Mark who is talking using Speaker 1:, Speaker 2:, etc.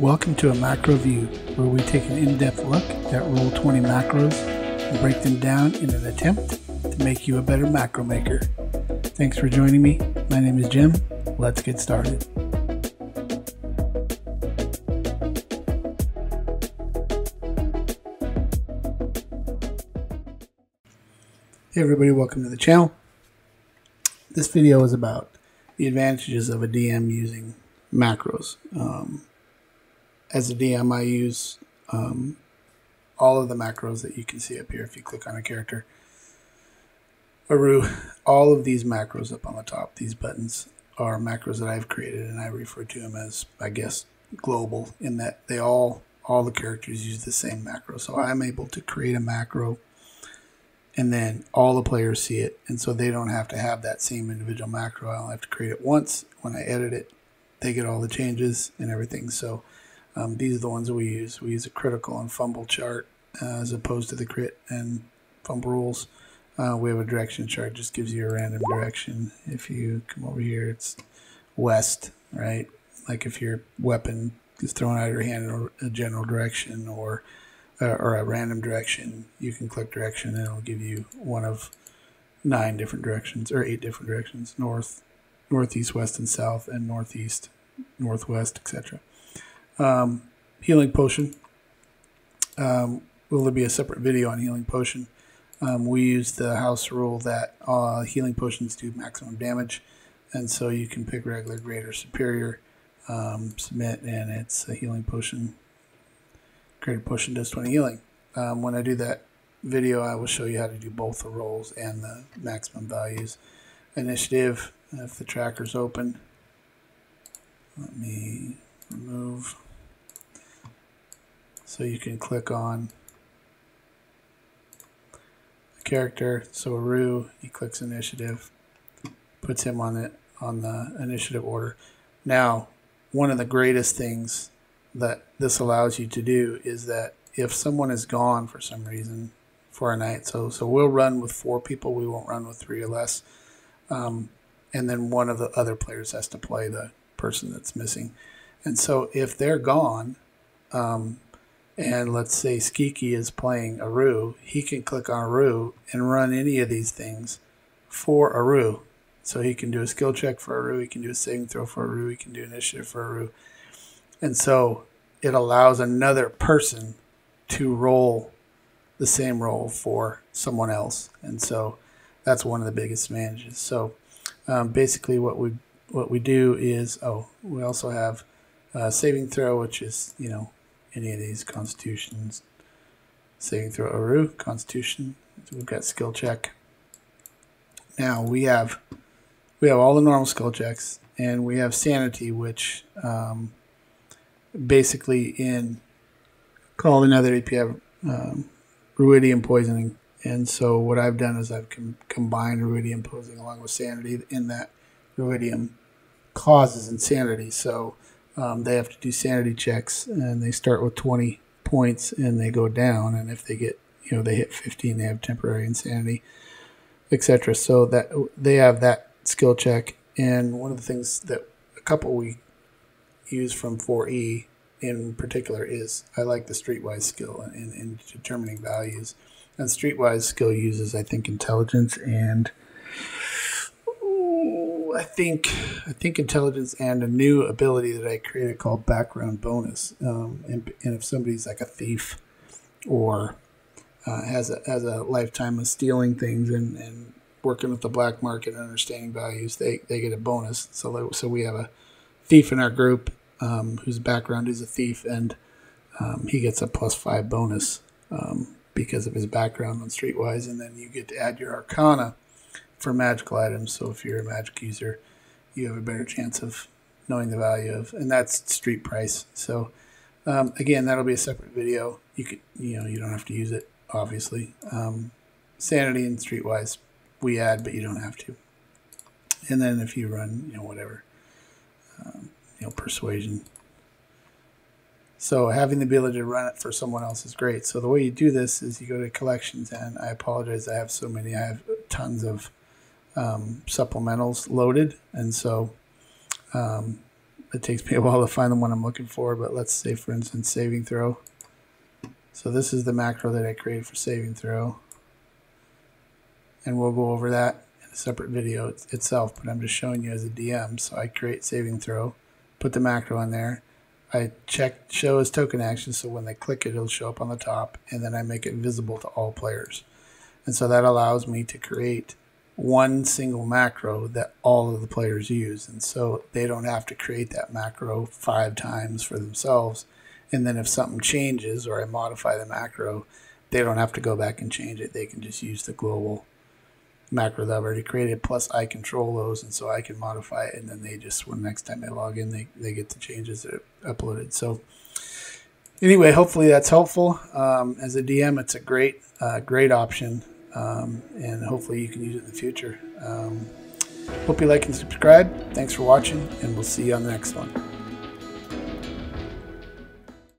Speaker 1: Welcome to a macro view where we take an in-depth look at Roll20 macros and break them down in an attempt to make you a better macro maker. Thanks for joining me. My name is Jim. Let's get started. Hey everybody, welcome to the channel. This video is about the advantages of a DM using macros. Um, as a DM, I use um, all of the macros that you can see up here if you click on a character. Aru, all of these macros up on the top, these buttons, are macros that I've created, and I refer to them as, I guess, global in that they all, all the characters use the same macro. So I'm able to create a macro and then all the players see it. And so they don't have to have that same individual macro. I'll have to create it once. When I edit it, they get all the changes and everything. So um, these are the ones we use. We use a critical and fumble chart uh, as opposed to the crit and fumble rules. Uh, we have a direction chart, just gives you a random direction. If you come over here, it's west, right? Like if your weapon is thrown out of your hand in a general direction or uh, or a random direction, you can click direction and it'll give you one of nine different directions or eight different directions north, northeast, west, and south, and northeast, northwest, etc. Um, healing potion. Um, will there be a separate video on healing potion? Um, we use the house rule that uh, healing potions do maximum damage, and so you can pick regular, greater, superior, um, submit, and it's a healing potion Greater potion does 20 healing. Um, when I do that video, I will show you how to do both the rolls and the maximum values. Initiative, if the tracker's open, let me remove. So you can click on the character. So Aru, he clicks initiative, puts him on it on the initiative order. Now, one of the greatest things that this allows you to do is that if someone is gone for some reason for a night, so so we'll run with four people, we won't run with three or less, um, and then one of the other players has to play the person that's missing, and so if they're gone, um, and let's say Skiki is playing Aru, he can click on Aru and run any of these things for Aru. So he can do a skill check for Aru, he can do a saving throw for Aru, he can do initiative for Aru. And so it allows another person to roll the same role for someone else. And so that's one of the biggest advantages. So um, basically what we what we do is oh we also have uh, saving throw which is you know any of these constitutions saving throw Aru constitution so we've got skill check now we have we have all the normal skill checks and we have sanity which um, basically in called another API um, ruidium poisoning. And so what I've done is I've com- combined ruidium poisoning along with sanity in that ruidium causes insanity. So um, they have to do sanity checks and they start with 20 points and they go down. And if they get, you know, they hit 15, they have temporary insanity, etc. So that they have that skill check. And one of the things that a couple we use from 4E in particular is I like the streetwise skill in, in determining values. And streetwise skill uses, I think, intelligence and I think I think intelligence and a new ability that I created called background bonus. Um, and, and, if somebody's like a thief or uh, has a has a lifetime of stealing things and, and working with the black market and understanding values, they, they get a bonus. So so we have a thief in our group um, whose background is a thief, and um, he gets a plus five bonus um, because of his background on Streetwise. And then you get to add your Arcana for magical items. So if you're a magic user, you have a better chance of knowing the value of, and that's street price. So um, again, that'll be a separate video. You could, you know, you don't have to use it, obviously. Um, sanity and Streetwise we add, but you don't have to. And then if you run, you know, whatever. Um, you know, persuasion. So having the ability to run it for someone else is great. So the way you do this is you go to collections, and I apologize, I have so many. I have tons of um, supplementals loaded, and so um, it takes me a while to find the one I'm looking for, but let's say, for instance, saving throw. So this is the macro that I created for saving throw. And we'll go over that in a separate video itself, but I'm just showing you as a DM. So I create saving throw, put the macro in there. I check show as token action, so when they click it, it'll show up on the top, and then I make it visible to all players. And so that allows me to create one single macro that all of the players use. And so they don't have to create that macro five times for themselves. And then if something changes or I modify the macro, they don't have to go back and change it. They can just use the global macro that I've already created. Plus, I control those, and so I can modify it. And then they just, when next time they log in, they, they get the changes that are uploaded. So, anyway, hopefully that's helpful. Um, as a DM, it's a great, uh, great option um, and hopefully you can use it in the future. Um, hope you like and subscribe. Thanks for watching, and we'll see you on the next one.